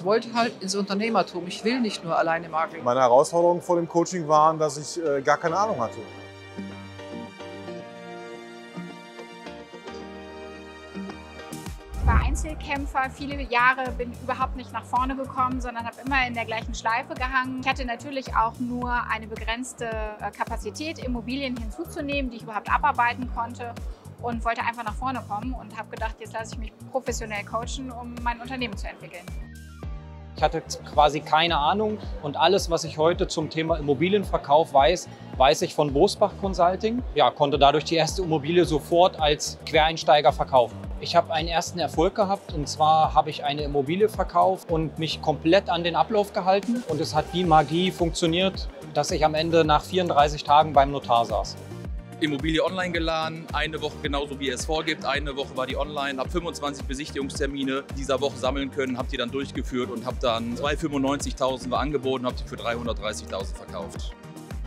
Ich wollte halt ins Unternehmertum. Ich will nicht nur alleine Makler. Meine Herausforderungen vor dem Coaching waren, dass ich äh, gar keine Ahnung hatte. Ich war Einzelkämpfer viele Jahre, bin überhaupt nicht nach vorne gekommen, sondern habe immer in der gleichen Schleife gehangen. Ich hatte natürlich auch nur eine begrenzte äh, Kapazität, Immobilien hinzuzunehmen, die ich überhaupt abarbeiten konnte und wollte einfach nach vorne kommen und habe gedacht, jetzt lasse ich mich professionell coachen, um mein Unternehmen zu entwickeln. Ich hatte quasi keine Ahnung und alles, was ich heute zum Thema Immobilienverkauf weiß, weiß ich von Bosbach Consulting. Ja, konnte dadurch die erste Immobilie sofort als Quereinsteiger verkaufen. Ich habe einen ersten Erfolg gehabt und zwar habe ich eine Immobilie verkauft und mich komplett an den Ablauf gehalten und es hat wie Magie funktioniert, dass ich am Ende nach 34 Tagen beim Notar saß. Immobilie online geladen, eine Woche genauso wie es vorgibt. Eine Woche war die online, habe 25 Besichtigungstermine dieser Woche sammeln können, habe die dann durchgeführt und habe dann 295.000 angeboten, habe die für 330.000 verkauft.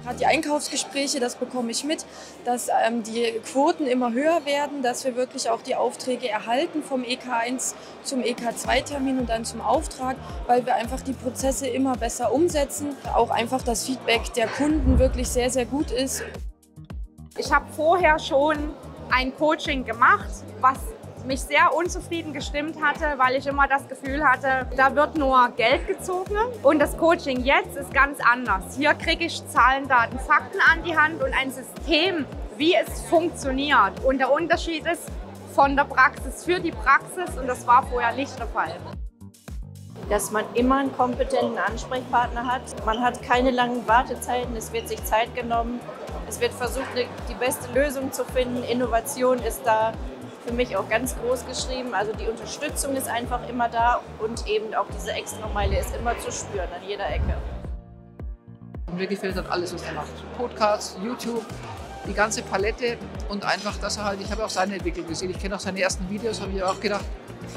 Gerade die Einkaufsgespräche, das bekomme ich mit, dass ähm, die Quoten immer höher werden, dass wir wirklich auch die Aufträge erhalten vom EK1 zum EK2-Termin und dann zum Auftrag, weil wir einfach die Prozesse immer besser umsetzen. Auch einfach das Feedback der Kunden wirklich sehr, sehr gut ist. Ich habe vorher schon ein Coaching gemacht, was mich sehr unzufrieden gestimmt hatte, weil ich immer das Gefühl hatte, da wird nur Geld gezogen. Und das Coaching jetzt ist ganz anders. Hier kriege ich Zahlen, Daten, Fakten an die Hand und ein System, wie es funktioniert. Und der Unterschied ist von der Praxis für die Praxis und das war vorher nicht der Fall dass man immer einen kompetenten Ansprechpartner hat. Man hat keine langen Wartezeiten, es wird sich Zeit genommen, es wird versucht, die beste Lösung zu finden. Innovation ist da für mich auch ganz groß geschrieben. Also die Unterstützung ist einfach immer da und eben auch diese Extrameile ist immer zu spüren an jeder Ecke. Mir gefällt halt alles, was er macht. Podcasts, YouTube, die ganze Palette und einfach, dass er halt, ich habe auch seine Entwicklung gesehen. Ich kenne auch seine ersten Videos, habe ich auch gedacht,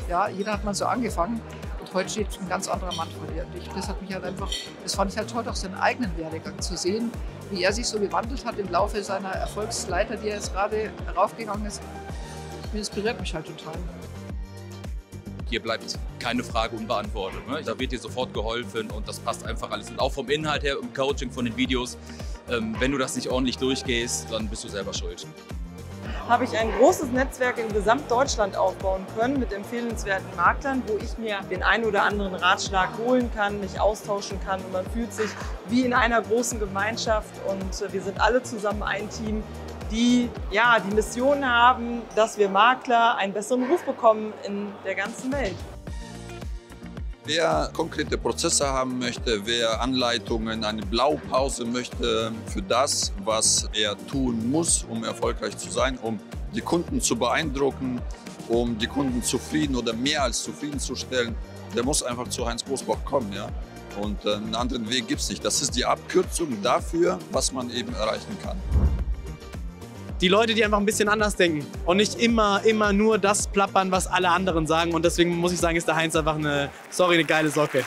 ja, jeder hat mal so angefangen. Und heute steht ein ganz anderer Mann vor dir. Das hat mich halt einfach, das fand ich halt toll, auch seinen eigenen Werdegang zu sehen, wie er sich so gewandelt hat im Laufe seiner Erfolgsleiter, die er jetzt gerade raufgegangen ist. Inspiriert mich halt total. Hier bleibt keine Frage unbeantwortet. Ne? Da wird dir sofort geholfen und das passt einfach alles. Und auch vom Inhalt her, im Coaching, von den Videos, ähm, wenn du das nicht ordentlich durchgehst, dann bist du selber schuld habe ich ein großes Netzwerk in Gesamtdeutschland aufbauen können mit empfehlenswerten Maklern, wo ich mir den einen oder anderen Ratschlag holen kann, mich austauschen kann und man fühlt sich wie in einer großen Gemeinschaft und wir sind alle zusammen ein Team, die ja die Mission haben, dass wir Makler einen besseren Ruf bekommen in der ganzen Welt. Wer konkrete Prozesse haben möchte, wer Anleitungen, eine Blaupause möchte für das, was er tun muss, um erfolgreich zu sein, um die Kunden zu beeindrucken, um die Kunden zufrieden oder mehr als zufriedenzustellen, der muss einfach zu Heinz Großbach kommen. Ja? Und äh, einen anderen Weg gibt es nicht. Das ist die Abkürzung dafür, was man eben erreichen kann die Leute, die einfach ein bisschen anders denken und nicht immer, immer nur das plappern, was alle anderen sagen. Und deswegen muss ich sagen, ist der Heinz einfach eine, sorry, eine geile Socke.